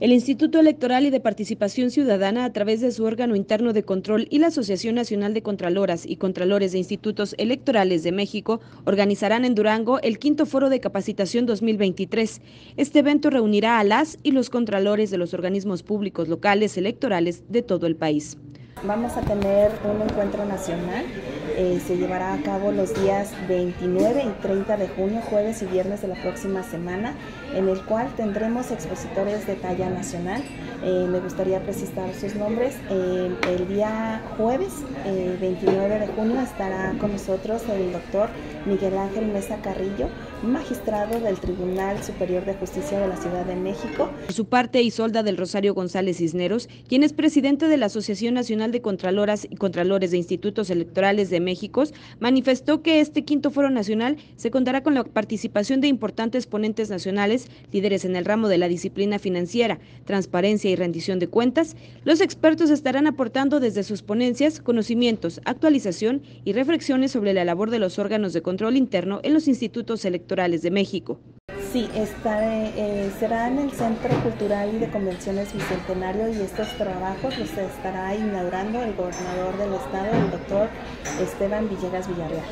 El Instituto Electoral y de Participación Ciudadana, a través de su órgano interno de control y la Asociación Nacional de Contraloras y Contralores de Institutos Electorales de México, organizarán en Durango el quinto foro de capacitación 2023. Este evento reunirá a las y los contralores de los organismos públicos locales electorales de todo el país. Vamos a tener un encuentro nacional, eh, se llevará a cabo los días 29 y 30 de junio, jueves y viernes de la próxima semana, en el cual tendremos expositores de talla nacional. Eh, me gustaría precisar sus nombres. Eh, el día jueves 29 de junio estará con nosotros el doctor Miguel Ángel Mesa Carrillo, magistrado del Tribunal Superior de Justicia de la Ciudad de México. Por su parte, Isolda del Rosario González Cisneros, quien es presidente de la Asociación Nacional de Contraloras y Contralores de Institutos Electorales de México, manifestó que este quinto foro nacional se contará con la participación de importantes ponentes nacionales, líderes en el ramo de la disciplina financiera, transparencia y rendición de cuentas. Los expertos estarán aportando desde sus ponencias conocimientos, actualización y reflexiones sobre la labor de los órganos de control interno en los institutos electorales de México. Sí, está, eh, será en el Centro Cultural y de Convenciones Bicentenario y estos trabajos los estará inaugurando el gobernador del estado, el doctor Esteban Villegas Villarreal.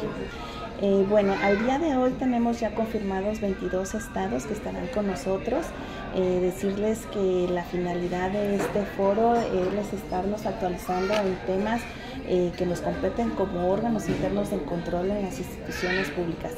Eh, bueno, al día de hoy tenemos ya confirmados 22 estados que estarán con nosotros. Eh, decirles que la finalidad de este foro es estarnos actualizando en temas que nos competen como órganos internos de control en las instituciones públicas.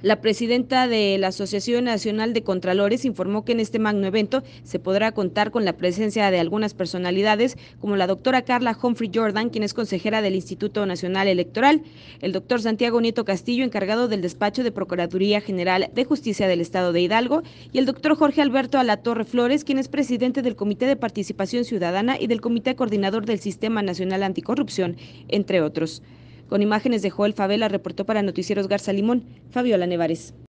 La presidenta de la Asociación Nacional de Contralores informó que en este magno evento se podrá contar con la presencia de algunas personalidades como la doctora Carla Humphrey Jordan, quien es consejera del Instituto Nacional Electoral, el doctor Santiago Nieto Encargado del despacho de Procuraduría General de Justicia del Estado de Hidalgo, y el doctor Jorge Alberto Alatorre Flores, quien es presidente del Comité de Participación Ciudadana y del Comité Coordinador del Sistema Nacional Anticorrupción, entre otros. Con imágenes de Joel Favela, reportó para Noticieros Garza Limón, Fabiola Nevares.